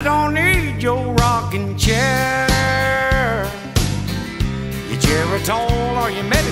I don't need your rocking chair, your Geritol or your Med